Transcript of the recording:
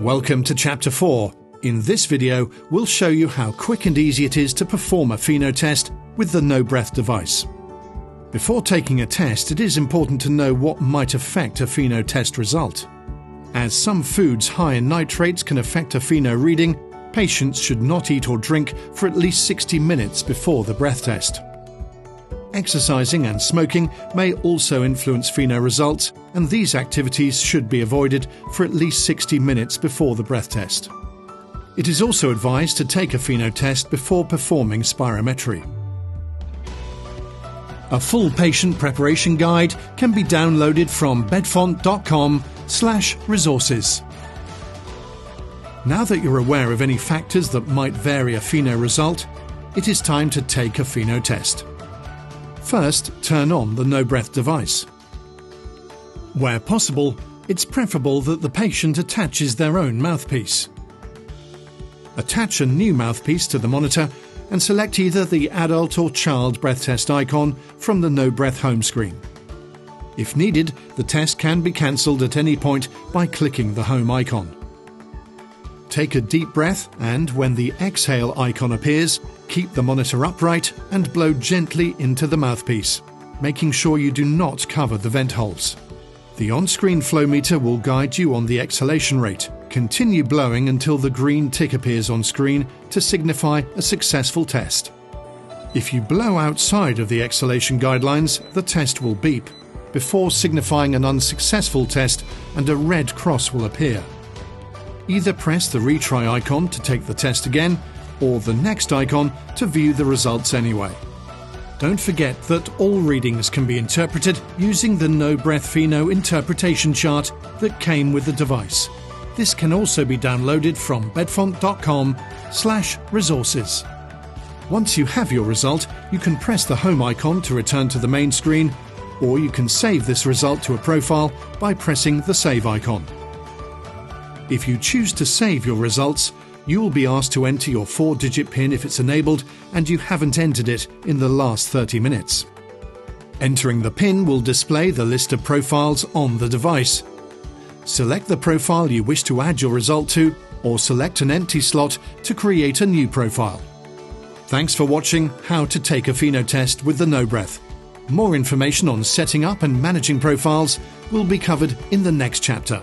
Welcome to Chapter 4. In this video, we'll show you how quick and easy it is to perform a FeNO test with the NObreath device. Before taking a test, it is important to know what might affect a FeNO test result. As some foods high in nitrates can affect a FeNO reading, patients should not eat or drink for at least 60 minutes before the breath test. Exercising and smoking may also influence FeNO results, and these activities should be avoided for at least 60 minutes before the breath test. It is also advised to take a FeNO test before performing spirometry. A full patient preparation guide can be downloaded from bedfont.com slash resources. Now that you're aware of any factors that might vary a FeNO result, it is time to take a FeNO test. First, turn on the NObreath device. Where possible, it's preferable that the patient attaches their own mouthpiece. Attach a new mouthpiece to the monitor and select either the adult or child breath test icon from the NObreath home screen. If needed, the test can be cancelled at any point by clicking the home icon. Take a deep breath and, when the exhale icon appears, keep the monitor upright and blow gently into the mouthpiece, making sure you do not cover the vent holes. The on screen flow meter will guide you on the exhalation rate. Continue blowing until the green tick appears on screen to signify a successful test. If you blow outside of the exhalation guidelines, the test will beep, before signifying an unsuccessful test and a red cross will appear. Either press the retry icon to take the test again, or the next icon to view the results anyway. Don't forget that all readings can be interpreted using the No Breath FeNO interpretation chart that came with the device. This can also be downloaded from bedfont.com slash resources. Once you have your result, you can press the home icon to return to the main screen, or you can save this result to a profile by pressing the save icon. If you choose to save your results, you will be asked to enter your four digit PIN if it's enabled and you haven't entered it in the last 30 minutes. Entering the PIN will display the list of profiles on the device. Select the profile you wish to add your result to, or select an empty slot to create a new profile. Thanks for watching How to Take a FeNO Test with the NObreath. More information on setting up and managing profiles will be covered in the next chapter.